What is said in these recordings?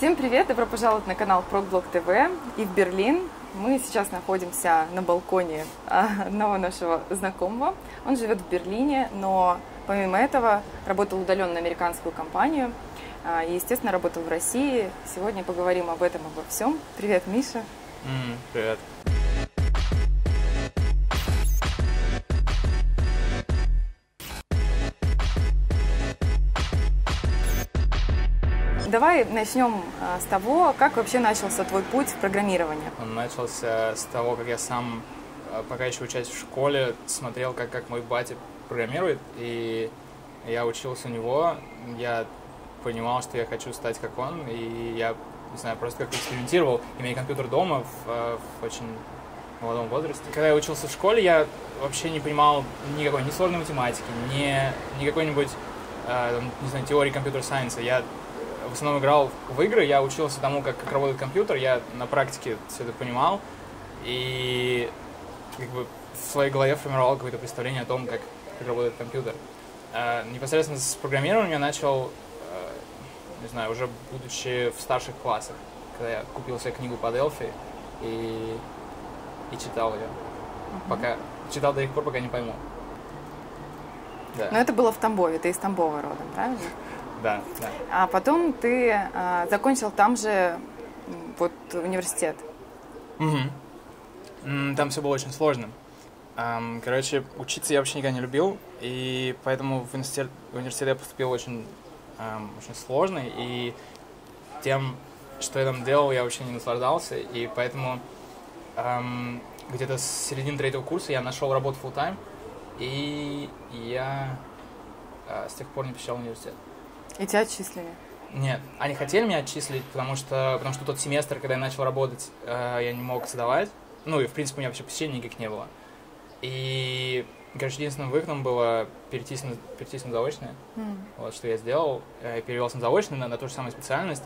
Всем привет! Добро пожаловать на канал ProgBlog TV и в Берлин. Мы сейчас находимся на балконе а, одного нашего знакомого. Он живет в Берлине, но помимо этого работал удаленно на американскую компанию а, и, естественно, работал в России. Сегодня поговорим об этом, обо всем. Привет, Миша! Mm, привет! Давай начнем а, с того, как вообще начался твой путь в программировании. Он начался с того, как я сам, а, пока еще учась в школе, смотрел, как, как мой батя программирует, и я учился у него, я понимал, что я хочу стать как он, и я, не знаю, просто как экспериментировал, имея компьютер дома в, а, в очень молодом возрасте. Когда я учился в школе, я вообще не понимал никакой ни сложной математики, ни, ни какой-нибудь, э, не знаю, теории компьютер-сайенса. Я в основном играл в игры, я учился тому, как, как работает компьютер, я на практике все это понимал, и как бы в своей голове формировал какое-то представление о том, как, как работает компьютер. А, непосредственно с программированием я начал, а, не знаю, уже будучи в старших классах, когда я купил себе книгу по Delphi и, и читал ее. Uh-huh. Пока, читал до тех пор, пока не пойму. Да. Но это было в Тамбове, ты из Тамбова родом, правильно? Да, да. А потом ты а, закончил там же вот университет. Угу. Там все было очень сложно. Короче, учиться я вообще никогда не любил, и поэтому в университет, в университет я поступил очень, очень сложный, и тем, что я там делал, я вообще не наслаждался, и поэтому где-то с середины третьего курса я нашел работу full time, и я а, с тех пор не посещал университет. И тебя отчислили? Нет, они хотели меня отчислить, потому что, потому что тот семестр, когда я начал работать, э, я не мог сдавать. Ну и, в принципе, у меня вообще посещений никаких не было. И, короче, единственным выходом было перейти на, перейти на заочное. Mm. Вот, что я сделал. Я э, перевелся на заочное, на, на ту же самую специальность.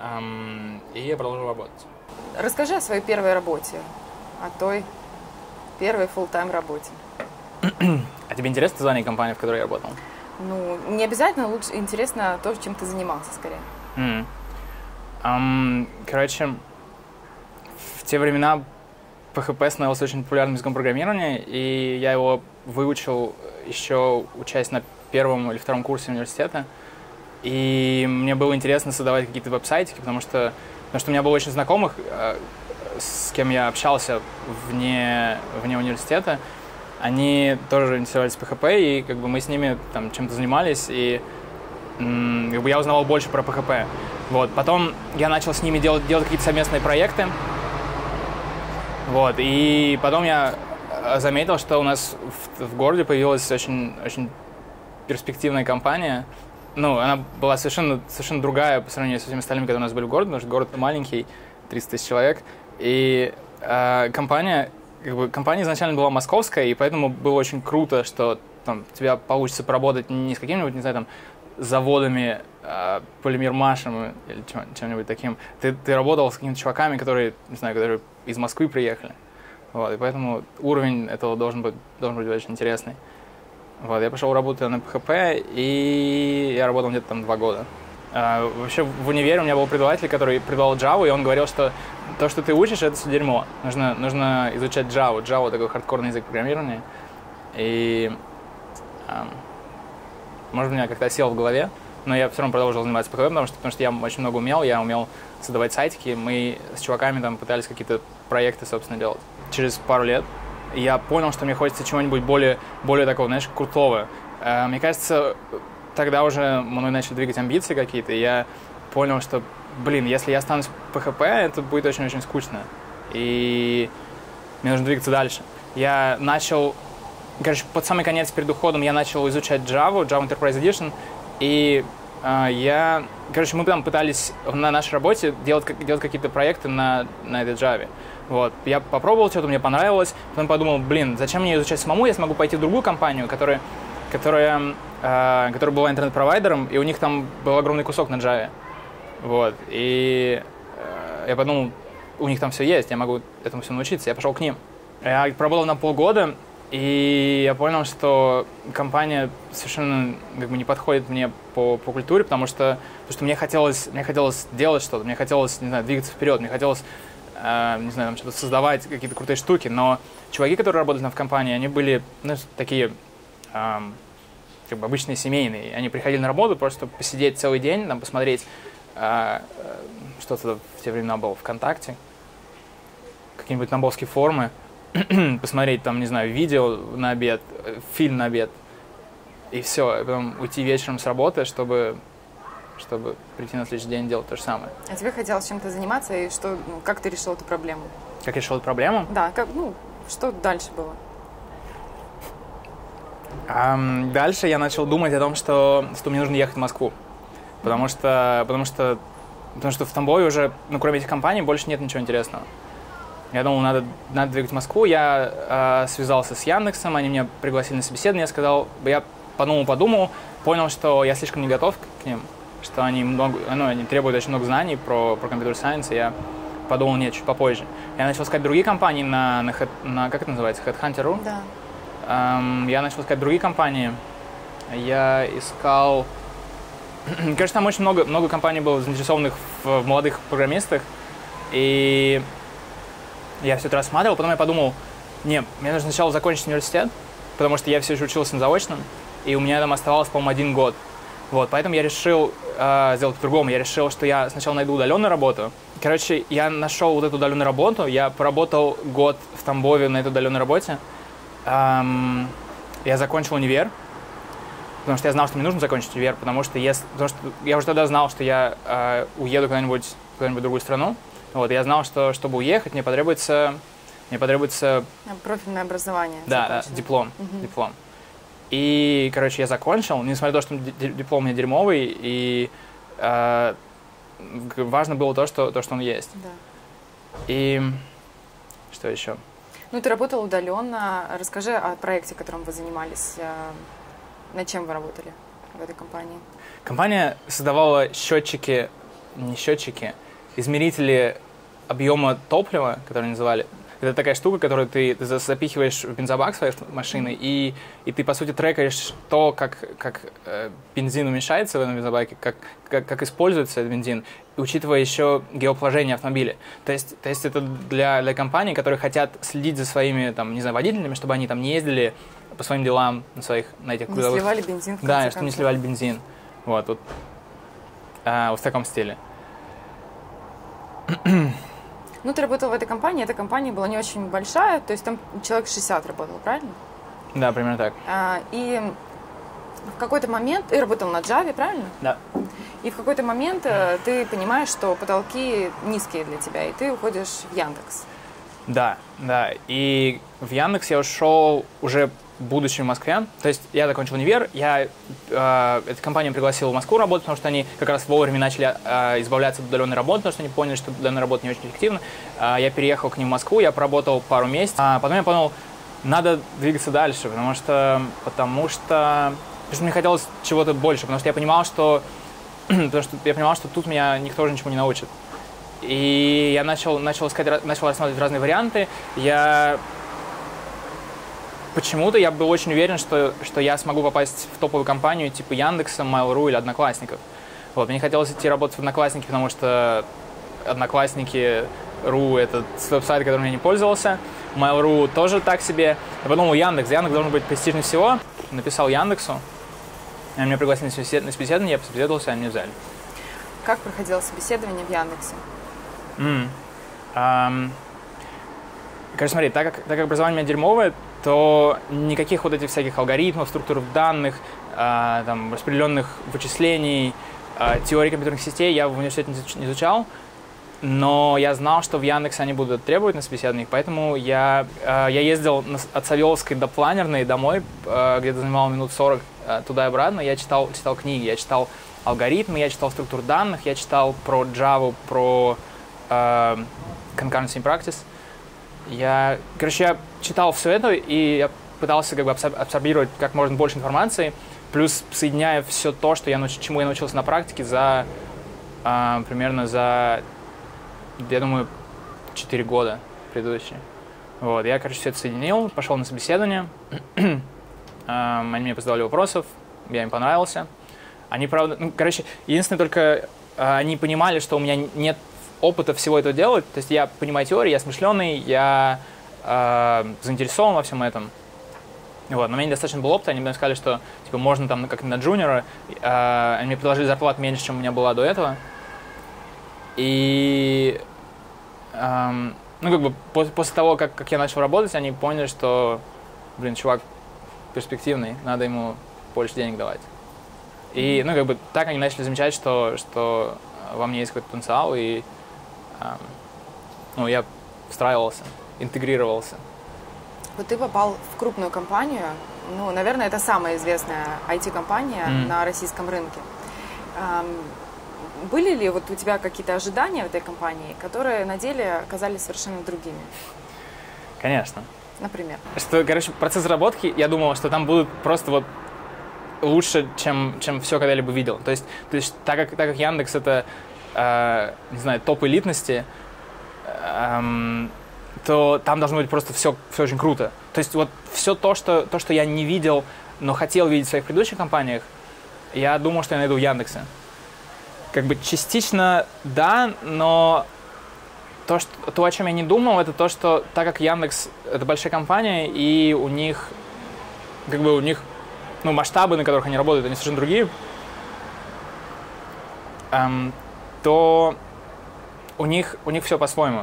Эм, и я продолжил работать. Расскажи о своей первой работе, о той первой full-time работе. а тебе интересно название компании, в которой я работал? Ну, не обязательно, лучше интересно то, чем ты занимался скорее. Mm. Um, короче, в те времена PHP становился очень популярным языком программирования, и я его выучил еще учась на первом или втором курсе университета. И мне было интересно создавать какие-то веб-сайтики, потому что, потому что у меня было очень знакомых, э, с кем я общался вне, вне университета, они тоже интересовались PHP, и как бы мы с ними там чем-то занимались, и как бы я узнавал больше про PHP. Вот. Потом я начал с ними делать, делать какие-то совместные проекты. Вот. И потом я э, заметил, что у нас в, в городе появилась очень, очень перспективная компания. Ну, она была совершенно, совершенно другая по сравнению с этими остальными, которые у нас были в городе, потому что город маленький, 300 тысяч человек. И э, компания как бы компания изначально была московская, и поэтому было очень круто, что там тебя получится поработать не с какими-нибудь, не знаю, там, заводами, э, полимермашем или чем- чем-нибудь таким. Ты, ты работал с какими-то чуваками, которые, не знаю, которые из Москвы приехали. Вот, и поэтому уровень этого должен быть, должен быть очень интересный. Вот, я пошел работать на PHP, и я работал где-то там два года. А, вообще в универе у меня был преподаватель, который преподавал Java, и он говорил, что то, что ты учишь, это все дерьмо. Нужно, нужно изучать Java. Java такой хардкорный язык программирования. И эм, может, у меня как-то сел в голове, но я все равно продолжил заниматься PHP, потому что, потому что я очень много умел, я умел создавать сайтики, мы с чуваками там пытались какие-то проекты, собственно, делать. Через пару лет я понял, что мне хочется чего-нибудь более, более такого, знаешь, крутого. Э, мне кажется, тогда уже мной начали двигать амбиции какие-то, и я понял, что, блин, если я останусь в PHP, это будет очень-очень скучно. И мне нужно двигаться дальше. Я начал, короче, под самый конец перед уходом я начал изучать Java, Java Enterprise Edition, и э, я, короче, мы там пытались на нашей работе делать, делать какие-то проекты на, на этой Java. Вот. Я попробовал что-то, мне понравилось, потом подумал, блин, зачем мне изучать самому, я смогу пойти в другую компанию, которая, которая э, которая была интернет-провайдером, и у них там был огромный кусок на Java. Вот. И э, я подумал, у них там все есть, я могу этому все научиться. Я пошел к ним. Я пробовал на полгода, И я понял, что компания совершенно как бы не подходит мне по, по культуре, потому что, потому что мне хотелось, мне хотелось делать что-то, мне хотелось, не знаю, двигаться вперед, мне хотелось, э, не знаю, там что-то создавать, какие-то крутые штуки, но чуваки, которые работали там в компании, они были, ну, такие, э, как бы обычные семейные. Они приходили на работу просто посидеть целый день, там, посмотреть, что-то в те времена было ВКонтакте, какие-нибудь намбовские формы, посмотреть там, не знаю, видео на обед, э, фильм на обед, и все, и потом уйти вечером с работы, чтобы чтобы прийти на следующий день и делать то же самое. А тебе хотелось чем-то заниматься, и что, ну, как ты решил эту проблему? Как решил эту проблему? Да, как, ну, что дальше было? Um, дальше я начал думать о том, что, что мне нужно ехать в Москву. Потому что, потому что, потому что в Тамбове уже, ну, кроме этих компаний, больше нет ничего интересного. Я думал, надо, надо двигать в Москву. Я э, связался с Яндексом, они меня пригласили на собеседование. Я сказал, я подумал-подумал, понял, что я слишком не готов к ним, что они, много, ну, они требуют очень много знаний про, про компьютер-сайенс, и я подумал, нет, чуть попозже. Я начал искать другие компании на, на, на как это называется, Headhunter.ru. Да. Эм, я начал искать другие компании. Я искал... Конечно, там очень много, много компаний было заинтересованных в, в молодых программистах, и я все это рассматривал, потом я подумал, не, мне нужно сначала закончить университет, потому что я все еще учился на заочном, и у меня там оставалось, по-моему, один год. Вот, поэтому я решил э, сделать по-другому. Я решил, что я сначала найду удаленную работу. Короче, я нашел вот эту удаленную работу. Я поработал год в Тамбове на этой удаленной работе. Эм, я закончил универ, потому что я знал, что мне нужно закончить универ, потому что, если, потому что я уже тогда знал, что я э, уеду куда-нибудь куда-нибудь в другую страну. Вот, я знал, что чтобы уехать, мне потребуется, мне потребуется... Профильное образование. Да, да диплом, угу. диплом. И, короче, я закончил, несмотря на то, что диплом у меня дерьмовый, и э, важно было то что, то, что он есть. Да. И что еще? Ну, ты работал удаленно. Расскажи о проекте, которым вы занимались. Над чем вы работали в этой компании? Компания создавала счетчики, не счетчики, измерители объема топлива, которые называли, это такая штука, которую ты, ты запихиваешь в бензобак своей машины, и, и ты, по сути, трекаешь то, как, как э, бензин уменьшается в этом бензобаке, как, как, как используется этот бензин, учитывая еще геоположение автомобиля. То есть, то есть это для, для компаний, которые хотят следить за своими, там, не знаю, водителями, чтобы они там не ездили по своим делам на своих, на этих Не сливали бензин, в Да, чтобы не сливали бензин. Вот, вот, а, вот в таком стиле. Ну, ты работал в этой компании, эта компания была не очень большая, то есть там человек 60 работал, правильно? Да, примерно так. А, и в какой-то момент ты работал на Java, правильно? Да. И в какой-то момент э, ты понимаешь, что потолки низкие для тебя, и ты уходишь в Яндекс. Да, да. И в Яндекс я ушел уже будучи в Москве. То есть я закончил универ, я э, эта компания пригласила в Москву работать, потому что они как раз вовремя начали э, избавляться от удаленной работы, потому что они поняли, что удаленная работа не очень эффективна. Э, я переехал к ним в Москву, я проработал пару месяцев, а потом я понял, надо двигаться дальше, потому что, потому что, потому что мне хотелось чего-то больше, потому что я понимал, что, потому что я понимал, что тут меня никто уже ничего не научит. И я начал, начал искать, начал рассматривать разные варианты. Я почему-то я был очень уверен, что, что я смогу попасть в топовую компанию типа Яндекса, Mail.ru или Одноклассников. Вот, мне хотелось идти работать в Одноклассники, потому что Одноклассники.ру — это веб-сайт, которым я не пользовался. Mail.ru тоже так себе. Я подумал, Яндекс. Яндекс должен быть престижнее всего. Написал Яндексу. Они меня пригласили на собеседование, я пособеседовался, они меня взяли. Как проходило собеседование в Яндексе? Mm. Um, Короче, смотри, так как, так как образование у меня дерьмовое, то никаких вот этих всяких алгоритмов, структур данных, э, там, распределенных вычислений, э, теории компьютерных сетей я в университете не изучал, но я знал, что в Яндексе они будут требовать на собеседованиях, поэтому я, э, я ездил от Савеловской до Планерной домой, э, где-то занимал минут 40 э, туда и обратно, я читал, читал книги, я читал алгоритмы, я читал структуру данных, я читал про Java, про э, concurrency practice, я, короче, я читал все это, и я пытался как бы абсорбировать как можно больше информации, плюс соединяя все то, что я науч... чему я научился на практике за э, примерно за, я думаю, 4 года предыдущие. Вот, я, короче, все это соединил, пошел на собеседование. Эм, они мне позадавали вопросов, я им понравился. Они, правда, ну, короче, единственное только, э, они понимали, что у меня нет опыта всего этого делать. То есть я понимаю теорию, я смышленый, я э, заинтересован во всем этом. Вот, но меня недостаточно было опыта, они мне сказали, что типа, можно там как на джуниора, э, они мне предложили зарплату меньше, чем у меня была до этого. И эм, ну, как бы после, после того, как, как я начал работать, они поняли, что, блин, чувак перспективный, надо ему больше денег давать. И, ну, как бы так они начали замечать, что, что во мне есть какой-то потенциал, и, ну, я встраивался, интегрировался. Вот ты попал в крупную компанию, ну, наверное, это самая известная IT-компания mm. на российском рынке. Были ли вот у тебя какие-то ожидания в этой компании, которые на деле оказались совершенно другими? Конечно. Например? Что, короче, процесс разработки, я думал, что там будут просто вот лучше, чем, чем все когда-либо видел. То есть, то есть так, как, так как Яндекс это, э, не знаю, топ элитности, э, то там должно быть просто все, все очень круто. То есть вот все то что, то, что я не видел, но хотел видеть в своих предыдущих компаниях, я думал, что я найду в Яндексе как бы частично да, но то, что, то, о чем я не думал, это то, что так как Яндекс это большая компания, и у них, как бы у них, ну, масштабы, на которых они работают, они совершенно другие, эм, то у них, у них все по-своему.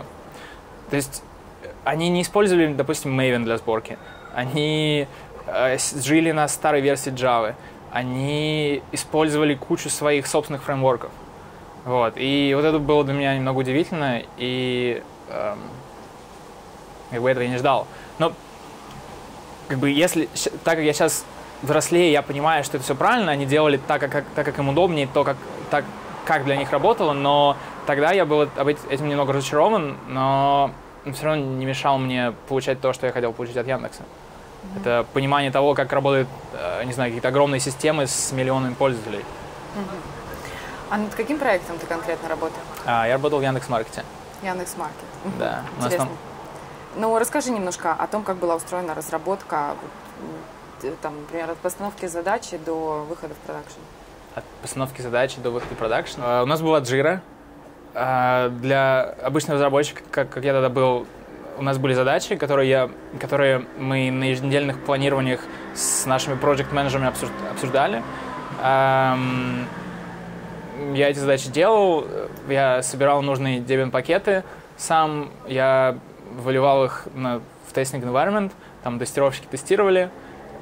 То есть они не использовали, допустим, Maven для сборки. Они э, жили на старой версии Java. Они использовали кучу своих собственных фреймворков. Вот. И вот это было для меня немного удивительно, и эм, как бы этого я не ждал. Но как бы если, так как я сейчас взрослее, я понимаю, что это все правильно, они делали так, как, так, как им удобнее, то, как, так, как для них работало, но тогда я был этим немного разочарован, но все равно не мешал мне получать то, что я хотел получить от Яндекса. Mm-hmm. Это понимание того, как работают, э, не знаю, какие-то огромные системы с миллионами пользователей. Mm-hmm. А над каким проектом ты конкретно работал? А, я работал в Яндекс.Маркете. Яндекс.Маркет. Да. Интересно. Там... Ну, расскажи немножко о том, как была устроена разработка, там, например, от постановки задачи до выхода в продакшн. От постановки задачи до выхода продакшн. Uh, у нас была Jira. Uh, для обычного разработчика, как, как я тогда был, у нас были задачи, которые, я, которые мы на еженедельных планированиях с нашими проект-менеджерами обсуждали. Я эти задачи делал, я собирал нужные Debian-пакеты сам, я выливал их на, в testing environment, там тестировщики тестировали,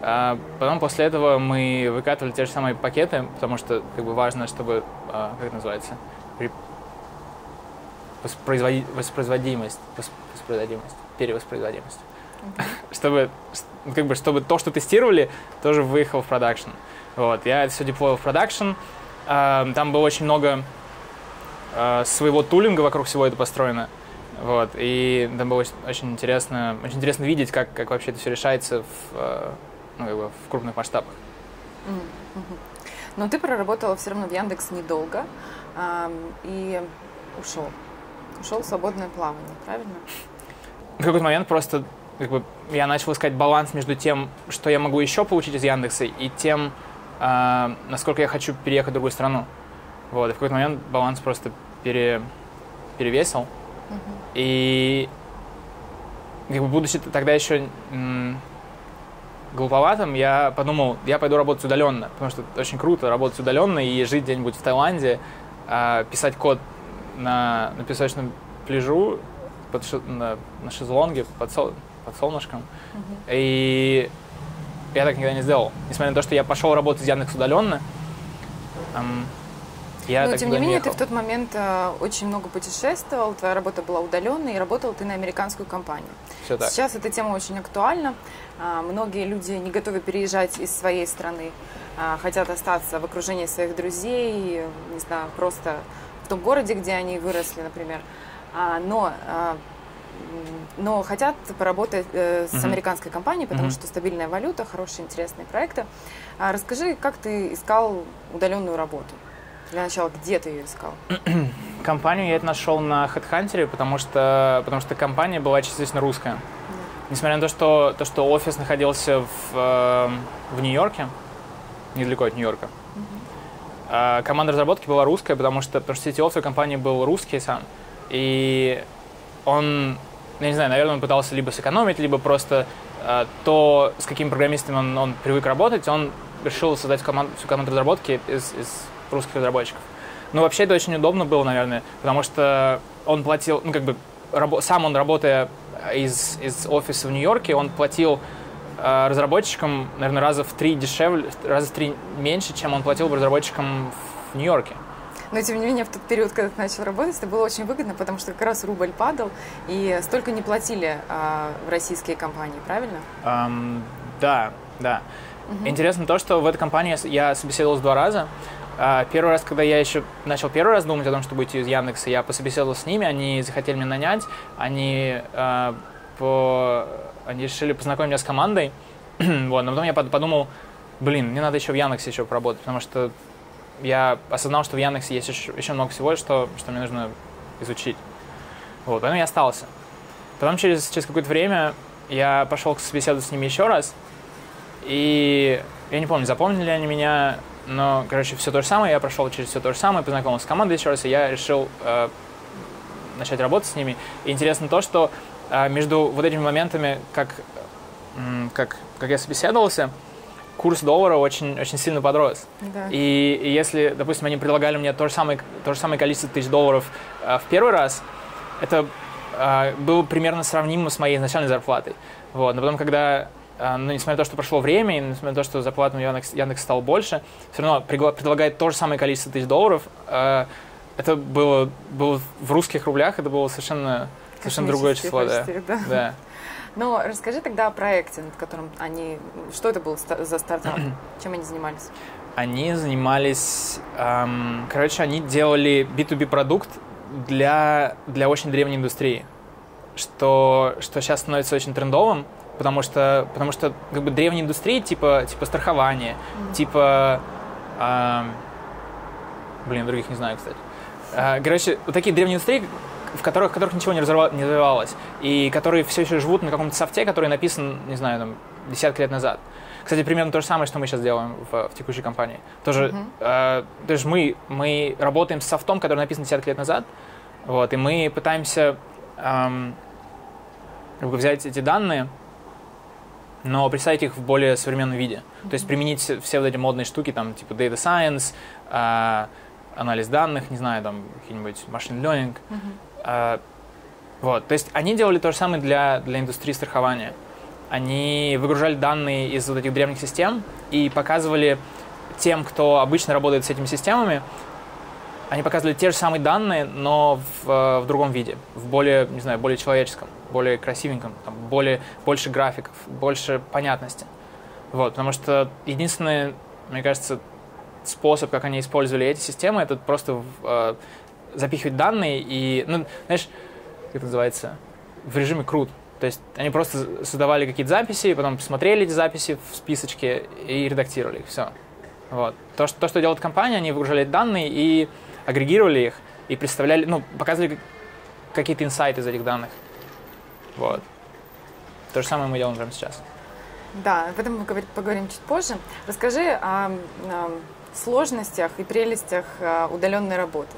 а потом после этого мы выкатывали те же самые пакеты, потому что как бы важно, чтобы, а, как это называется, воспроизводи, воспроизводимость, воспроизводимость, перевоспроизводимость. Okay. чтобы, как бы, чтобы то, что тестировали, тоже выехало в продакшн. Вот, я это все деплоил в продакшн, Эм, там было очень много э, своего тулинга вокруг всего это построено. Вот, и там было очень интересно, очень интересно видеть, как, как вообще это все решается в, э, ну, как бы в крупных масштабах. Но ты проработала все равно в Яндекс недолго и ушел. Ушел в свободное плавание, правильно? В какой-то момент просто как бы, я начал искать баланс между тем, что я могу еще получить из Яндекса, и тем, э, насколько я хочу переехать в другую страну. Вот, и в какой-то момент баланс просто пере, перевесил. Uh-huh. И как бы будучи тогда еще глуповатым, я подумал, я пойду работать удаленно, потому что это очень круто работать удаленно и жить где-нибудь в Таиланде, э, писать код на, на песочном пляжу, под, на, на шезлонге под, сол, под солнышком. Uh-huh. И я так никогда не сделал. Несмотря на то, что я пошел работать из Яндекс удаленно, эм, я Но, тем не менее, ты в тот момент э, очень много путешествовал, твоя работа была удаленной, и работал ты на американскую компанию. Все так. Сейчас эта тема очень актуальна. Э, многие люди не готовы переезжать из своей страны, э, хотят остаться в окружении своих друзей, не знаю, просто в том городе, где они выросли, например. А, но но хотят поработать э, с uh-huh. американской компанией, потому uh-huh. что стабильная валюта, хорошие, интересные проекты. А расскажи, как ты искал удаленную работу? Для начала, где ты ее искал? Компанию я это нашел на HeadHunter, потому что, потому что компания была частично русская. Несмотря на то, что, то, что офис находился в, э, в Нью-Йорке, недалеко от Нью-Йорка, э, команда разработки была русская, потому что, потому что CTO в компании был русский сам. И он, я не знаю, наверное, он пытался либо сэкономить, либо просто э, то, с какими программистами он, он привык работать, он решил создать команду, всю команду разработки из, из русских разработчиков. Ну, вообще это очень удобно было, наверное, потому что он платил, ну, как бы, рабо- сам он, работая из, из офиса в Нью-Йорке, он платил э, разработчикам, наверное, раза в три дешевле, раза в три меньше, чем он платил бы разработчикам в Нью-Йорке. Но, тем не менее, в тот период, когда ты начал работать, это было очень выгодно, потому что как раз рубль падал, и столько не платили а, в российские компании, правильно? Um, да, да. Угу. Интересно то, что в этой компании я собеседовался два раза. А, первый раз, когда я еще начал первый раз думать о том, чтобы уйти из Яндекса, я пособеседовался с ними, они захотели меня нанять, они, э, по... они решили познакомить меня с командой, вот, но потом я подумал, блин, мне надо еще в Яндексе еще поработать, потому что я осознал, что в Яндексе есть еще, еще много всего, что, что мне нужно изучить. Вот, поэтому я остался. Потом через, через какое-то время я пошел собеседовать с ними еще раз, и я не помню, запомнили ли они меня, но, короче, все то же самое, я прошел через все то же самое, познакомился с командой еще раз, и я решил э, начать работать с ними. И интересно то, что э, между вот этими моментами, как, как, как я собеседовался, курс доллара очень, очень сильно подрос. Да. И, и если, допустим, они предлагали мне то же самое, то же самое количество тысяч долларов э, в первый раз, это э, было примерно сравнимо с моей изначальной зарплатой. Вот. Но потом, когда но несмотря на то, что прошло время, и несмотря на то, что зарплата на Яндекс, Яндекс стал больше, все равно предлагает то же самое количество тысяч долларов. А, это было, было в русских рублях, это было совершенно, совершенно другое число. Да. Да. да. Но расскажи тогда о проекте, над которым они... Что это был за стартап? Чем они занимались? Они занимались... Эм, короче, они делали B2B продукт для, для очень древней индустрии, что, что сейчас становится очень трендовым потому что, потому что как бы древние индустрии, типа, типа страхование, mm-hmm. типа... Э, блин, других не знаю, кстати. Э, короче, вот такие древние индустрии, в которых, в которых ничего не, разорвало, не развивалось, и которые все еще живут на каком-то софте, который написан, не знаю, там, десятки лет назад. Кстати, примерно то же самое, что мы сейчас делаем в, в текущей компании. Тоже, mm-hmm. э, то есть мы, мы работаем с софтом, который написан десятки лет назад, вот, и мы пытаемся эм, взять эти данные, но представить их в более современном виде. То есть применить все вот эти модные штуки, там, типа data science, э, анализ данных, не знаю, там, какие-нибудь machine learning. Mm-hmm. Э, вот, то есть они делали то же самое для, для индустрии страхования. Они выгружали данные из вот этих древних систем и показывали тем, кто обычно работает с этими системами, они показывали те же самые данные, но в, в другом виде, в более, не знаю, более человеческом более красивеньком, там, более, больше графиков, больше понятности. Вот, потому что единственный, мне кажется, способ, как они использовали эти системы, это просто э, запихивать данные и, ну, знаешь, как это называется, в режиме крут. То есть они просто создавали какие-то записи, потом смотрели эти записи в списочке и редактировали их. Все. Вот. То, что, то, что делает компания, они выгружали данные и агрегировали их, и представляли, ну, показывали какие-то инсайты из этих данных. Вот. То же самое мы делаем прямо сейчас. Да, об этом мы поговорим чуть позже. Расскажи о, о сложностях и прелестях а, удаленной работы.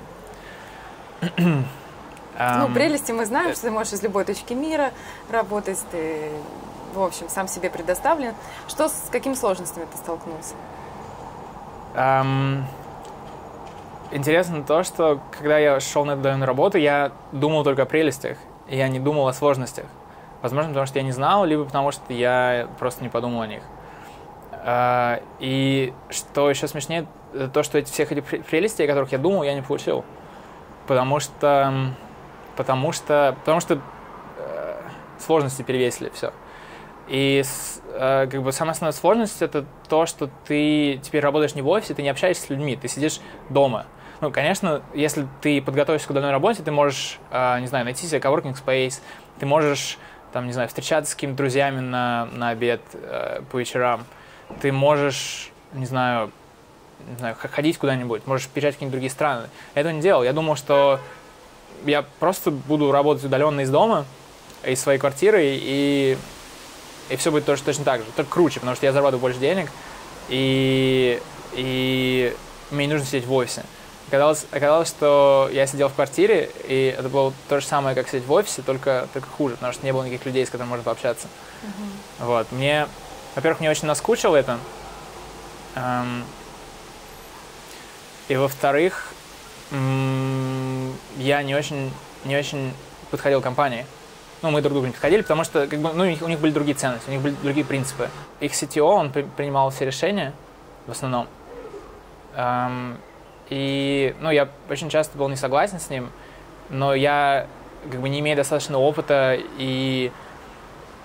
ну, прелести мы знаем, э, что ты можешь из любой точки мира работать, ты, в общем, сам себе предоставлен. Что, с какими сложностями ты столкнулся? Um, интересно то, что когда я шел на удаленную работу, я думал только о прелестях я не думал о сложностях. Возможно, потому что я не знал, либо потому что я просто не подумал о них. А, и что еще смешнее, то, что эти, всех этих прелестей, о которых я думал, я не получил. Потому что, потому что, потому что э, сложности перевесили все. И э, как бы самая основная сложность это то, что ты теперь работаешь не в офисе, ты не общаешься с людьми, ты сидишь дома. Ну, конечно, если ты подготовишься к удаленной работе, ты можешь, э, не знаю, найти себе coworking space, ты можешь, там, не знаю, встречаться с какими-то друзьями на, на обед э, по вечерам, ты можешь, не знаю, не знаю, ходить куда-нибудь, можешь переезжать в какие-нибудь другие страны. Я этого не делал. Я думал, что я просто буду работать удаленно из дома, из своей квартиры, и, и все будет тоже точно так же, только круче, потому что я зарабатываю больше денег, и, и мне не нужно сидеть в офисе. Оказалось, оказалось, что я сидел в квартире, и это было то же самое, как сидеть в офисе, только, только хуже, потому что не было никаких людей, с которыми можно пообщаться. Мгм. Вот. Мне, во-первых, мне очень наскучило это. Эм, и во-вторых, я не очень, не очень подходил к компании. Ну, мы друг другу не подходили, потому что как бы, ну, у, них, у них были другие ценности, у них были другие принципы. Их CTO, он при- принимал все решения, в основном. И, ну, я очень часто был не согласен с ним, но я, как бы, не имея достаточно опыта и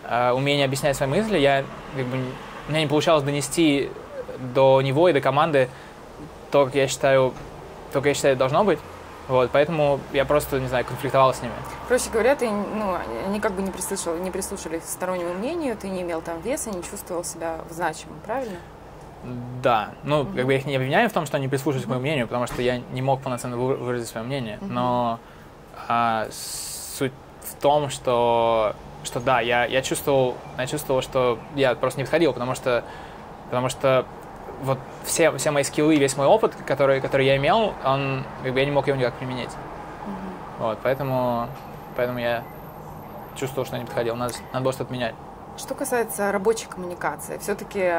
э, умения объяснять свои мысли, я, как бы, у меня не получалось донести до него и до команды то, как я считаю, то, как я считаю, должно быть. Вот, поэтому я просто, не знаю, конфликтовал с ними. Проще говоря, ты ну, они как бы не прислушивали, не прислушались к стороннему мнению, ты не имел там веса, не чувствовал себя значимым, правильно? Да, ну, Мгм. как бы я их не обвиняю в том, что они прислушивались к моему мнению, потому что я не мог полноценно вы- выразить свое мнение. Мгм. Но а, суть в том, что, что да, я, я чувствовал, я чувствовал, что я просто не подходил, потому что, потому что вот все, все мои скиллы, весь мой опыт, который, который я имел, он, как бы я не мог его никак применить. Вот, поэтому, поэтому я чувствовал, что я не подходил. Надо, надо было что-то менять. Что касается рабочей коммуникации, все-таки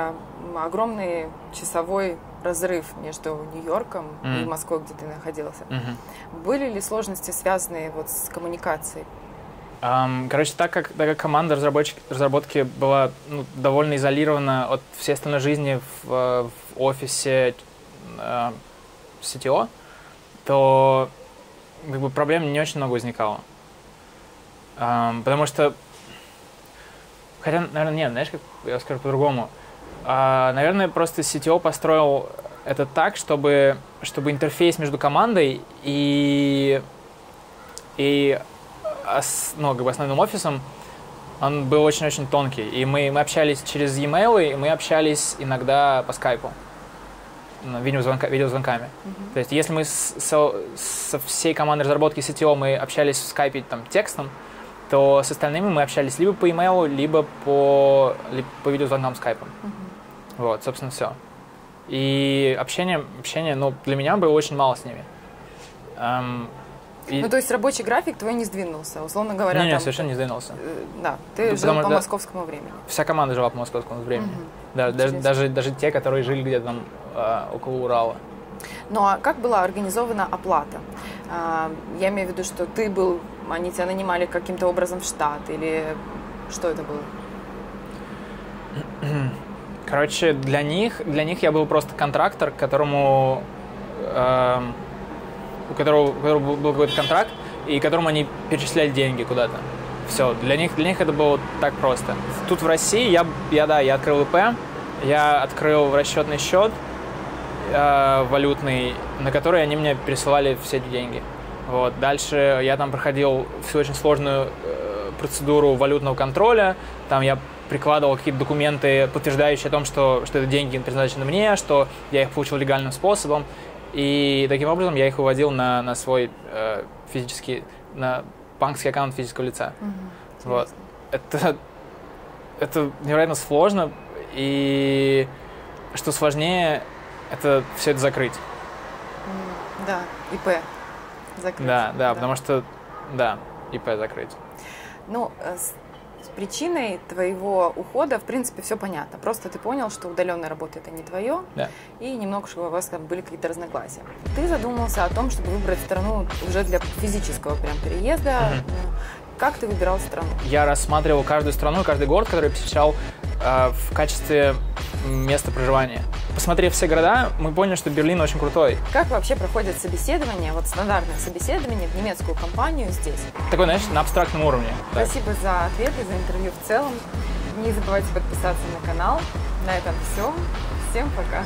огромный часовой разрыв между Нью-Йорком и Мгм. Москвой, где ты находился. Мгм. Были ли сложности, связанные вот с коммуникацией? Ам, Короче, так как, так как команда разработки была ну, довольно изолирована от всей остальной жизни в, э, в офисе э, CTO, то как бы, проблем не очень много возникало. Ам, потому что... Хотя, наверное, нет, знаешь, как я скажу по-другому. А, наверное, просто CTO построил это так, чтобы, чтобы интерфейс между командой и, и ос- ну, как бы основным офисом, он был очень-очень тонкий. И мы, мы общались через e-mail, и мы общались иногда по скайпу. ну, Видеозвонка, видеозвонками. То есть, если мы с- со, со всей командой разработки CTO мы общались в скайпе там, текстом, то с остальными мы общались либо по e-mail, либо по, либо по видеозвонкам скайпом. Вот, собственно, все. И общение, общение, ну, для меня было очень мало с ними. Эм, и- Ну, то есть рабочий график твой не сдвинулся, условно говоря. не, не, там, совершенно не сдвинулся. э, Да, ты Да, жил по да. московскому времени. Вся команда жила по московскому времени. Мгм. Да, даже, даже, даже те, которые жили где-то там а, около Урала. Ну а как была организована оплата? А, Я имею в виду, что ты был, они тебя нанимали каким-то образом в штат или что это было? Короче, для них, для них я был просто контрактор, которому, эм, у которого, у которого был- был какой-то контракт, и которому они перечисляли деньги куда-то. Все, для них, для них это было так просто. Тут в России я, я да, я открыл ИП, я открыл расчетный счет э, валютный, на который они мне пересылали все эти деньги. Вот. Дальше я там проходил всю очень сложную э, процедуру валютного контроля. Там я прикладывал какие-то документы, подтверждающие о том, что, что это деньги предназначены мне, что я их получил легальным способом. И таким образом я их выводил на, на свой э, физический, на банковский аккаунт физического лица. Вот. Это, это невероятно сложно, и что сложнее, это все это закрыть. Да, ИП закрыть. Да, да, потому что, да, ИП закрыть. Ну, э, с причиной твоего ухода, в принципе, все понятно. Просто ты понял, что удаленная работа это не твое, Да. и немножко у вас там были какие-то разногласия. Ты задумался о том, чтобы выбрать страну уже для физического прям переезда. Э, Как ты выбирал страну? Я рассматривал каждую страну, каждый город, который посещал э, в качестве места проживания. Посмотрев все города, мы поняли, что Берлин очень крутой. Как вообще проходит собеседование, вот стандартное собеседование в немецкую компанию здесь? Такой, знаешь, на абстрактном уровне. Спасибо за ответы, за интервью в целом. Не забывайте подписаться на канал. На этом все. Всем пока.